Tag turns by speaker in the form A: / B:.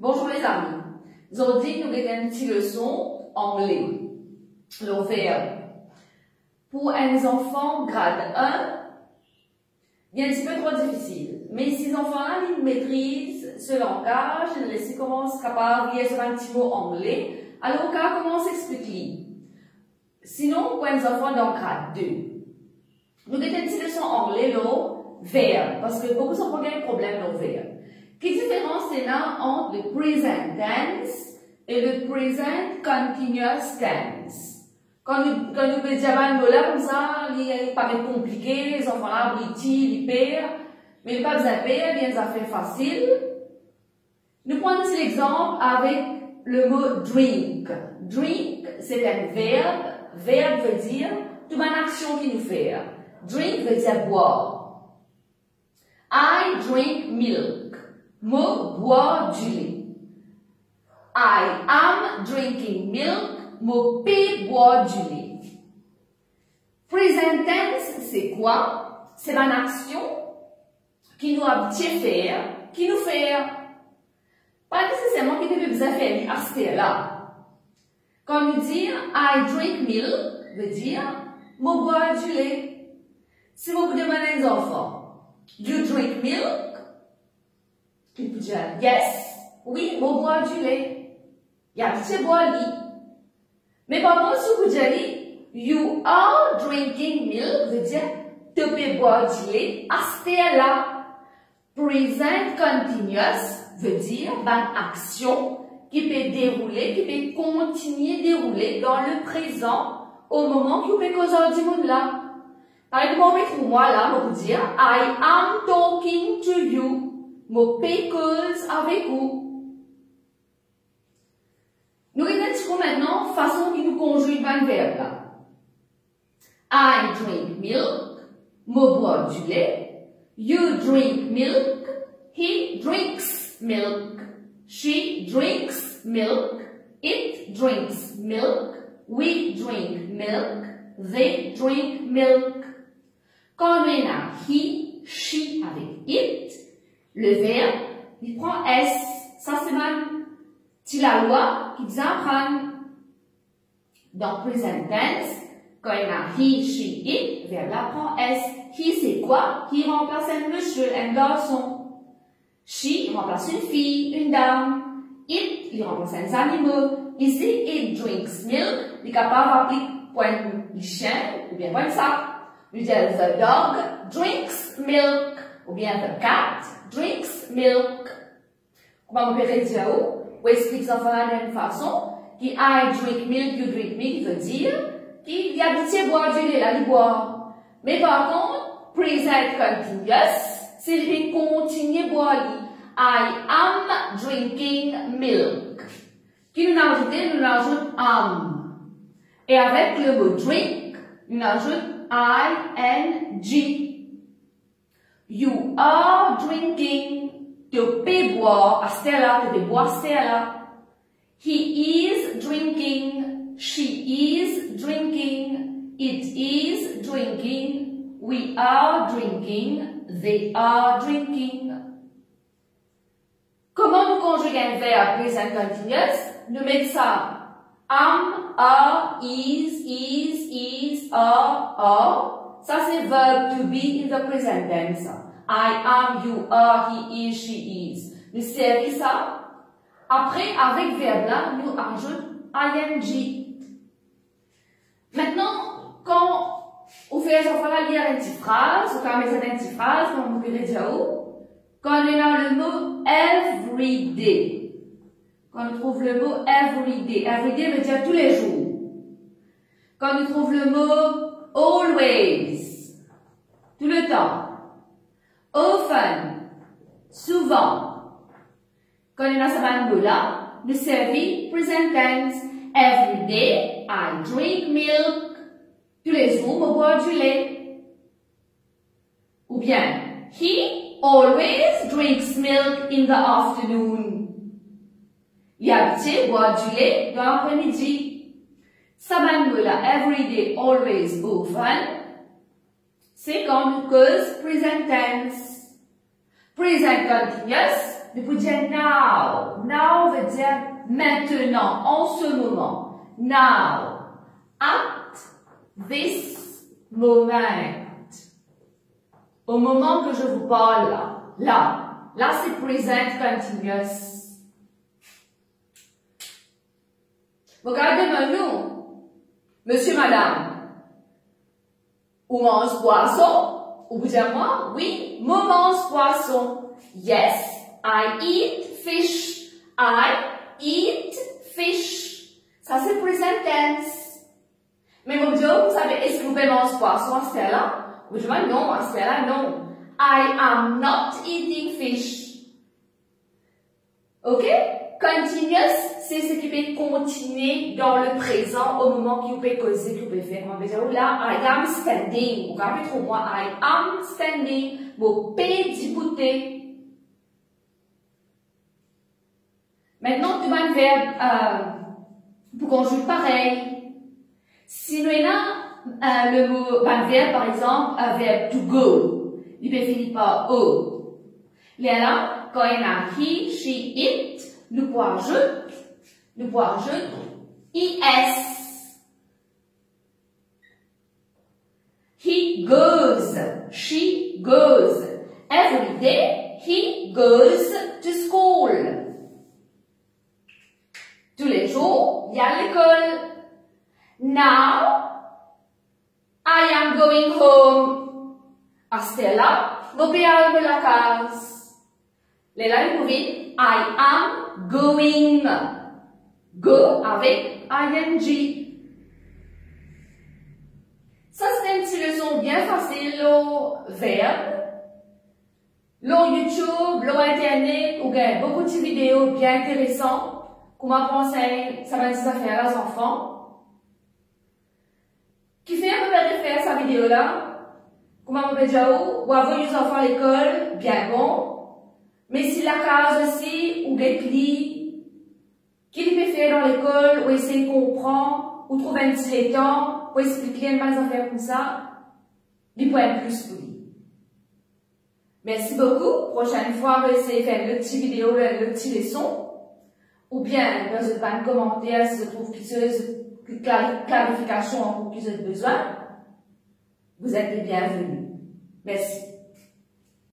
A: Bonjour les amis. Aujourd'hui, nous avons une petite leçon anglais. Le verbe. Pour un enfant grade 1, il est un petit peu trop difficile. Mais si les enfants-là, ils maîtrisent ce langage, ils commencent capables de sur un petit mot anglais, alors à expliquer. Sinon, pour un enfant dans grade 2, nous avons une petite leçon anglais, le verbe, parce que beaucoup d'enfants ont un problème le verbe. Quelle différence est là entre le present tense et le present continuous tense? Quand nous, quand nous dire un mot comme ça, il pas compliqué, les enfants là, ils perdent, mais il pas besoin de perdre, bien ça fait facile. Nous prenons l'exemple avec le mot drink. Drink, c'est un verbe. Verbe veut dire toute une action qui nous fait. Drink veut dire boire. I drink milk. Lait. I am drinking milk. Lait. Present tense, c'est quoi? C'est une action qui nous a faire, qui nous fait. Pas nécessairement qui besoin faire à là. Quand nous dit I drink milk, veut dire mo boire du lait. Si vous demandez aux enfants, you drink milk? Yes, oui, mo boire du lait. Il y a petit boire lit. Mais vous dites you are drinking milk, veut dire tu peux boire du lait à ce là. Present continuous veut dire une action qui peut dérouler, qui peut continuer dérouler dans le présent au moment que vous pouvez causer du monde là. Par exemple, moi là, on peut dire I am talking to you. Cause avec vous. Nous regardons maintenant façon qui nous conjugue le verbe. I drink milk. Mo boire du lait. You drink milk. He drinks milk. She drinks milk. It drinks milk. We drink milk. They drink milk. Quand on a he, she avec it, le verbe, il prend S. Ça, c'est même, c'est la loi qui apprend. Dans present tense, quand il y a he, she, it, le verbe là prend S. He, c'est quoi? He remplace un monsieur, un garçon. She remplace une fille, une dame. It, il remplace un animal. Ici, it drinks milk. Il est capable d'appeler point chien, ou bien point ça. Il dit, the dog drinks milk, ou bien the cat drinks milk. Comment vous pouvez dire où? Ou explique ça de la même façon, qui I drink milk, you drink milk, veut dire qu'il y a petit boire du lait, là, il boit. Mais par contre, present continuous, c'est il continue boire. I am drinking milk. Qui nous a ajouté, nous ajoute am. Et avec le mot drink, nous ajoute ing. You are drinking. Peux boire à Stella, tu peux Stella. He is drinking. She is drinking. It is drinking. We are drinking. They are drinking. Comment nous conjuguons un verbe present continuous? Nous mettons ça am, are, is, is, is, are, are. Ça, c'est verb to be in the present tense. I am, you are, he is, she is. Nous servons ça. Après, avec verbe là, nous ajoutons ing. Maintenant, quand on fait les enfants là lire une petite phrase, ou quand on met une petite phrase, comme vous pouvez dire où, quand on a le mot every day, quand on trouve le mot every day, every day veut dire tous les jours. Quand on trouve le mot always, tout le temps. Often, souvent. Quand on a ce mot-là, nous servons present tense. Every day, I drink milk. Tous les jours, je bois du lait. Ou bien, he always drinks milk in the afternoon. Il habitué boire du lait dans l'après-midi. Sabangola, everyday, always, often. Nous cause present tense. Present continuous, vous pouvez dire now. Now veut dire maintenant, en ce moment. Now. At this moment. Au moment que je vous parle là. Là. Là, c'est present continuous. Regardez nous. Monsieur, madame. Ou mange poisson? Ou moi? Oui, mange poisson. Yes, I eat fish. I eat fish. Ça, c'est present tense. Mais mon Dieu, vous savez, est-ce que vous pouvez manger poisson à ce là Vous dites, non, à ce là non. I am not eating fish. Ok? Continuous, c'est ce qui peut continuer dans le présent au moment que vous pouvez causer, que vous pouvez faire. On va dire, là, I am standing. Vous regardez trop moi, I am standing. Vos P d'hypothèque. Maintenant, tu vas verbe euh, pour conjuguer pareil. Si nous avons euh, le mot, un verbe, par exemple, un verbe to go, il peut finir par o. Là, quand il y a he, she, it, ajouter, nous pouvons ajouter is. He goes, she goes. Every day, he goes to school. Tous les jours, il y a l'école. Now, I am going home. À Stella, vou pegar la case. Les là, vous I am going. Go avec ing. Ça, c'est une petite leçon bien facile au verbe. L'on YouTube, l'on Internet, ou bien beaucoup de vidéos bien intéressantes comment penser ça va des affaires aux enfants. Qui fait un peu de faire sa vidéo là, comment on peut dire ou avoir les enfants à l'école, bien bon. Mais si la case aussi, ou plis, qu'il peut faire dans l'école, ou essayer de comprendre, ou trouver un petit temps, ou expliquer un peu affaires comme ça, il peut être plus pour lui. Merci beaucoup. Prochaine fois, on va essayer de faire le petit vidéo, le, petit leçon ou bien dans une banque commentaire si se trouve quelque clarification en que vous avez besoin, vous êtes les bienvenus. Merci.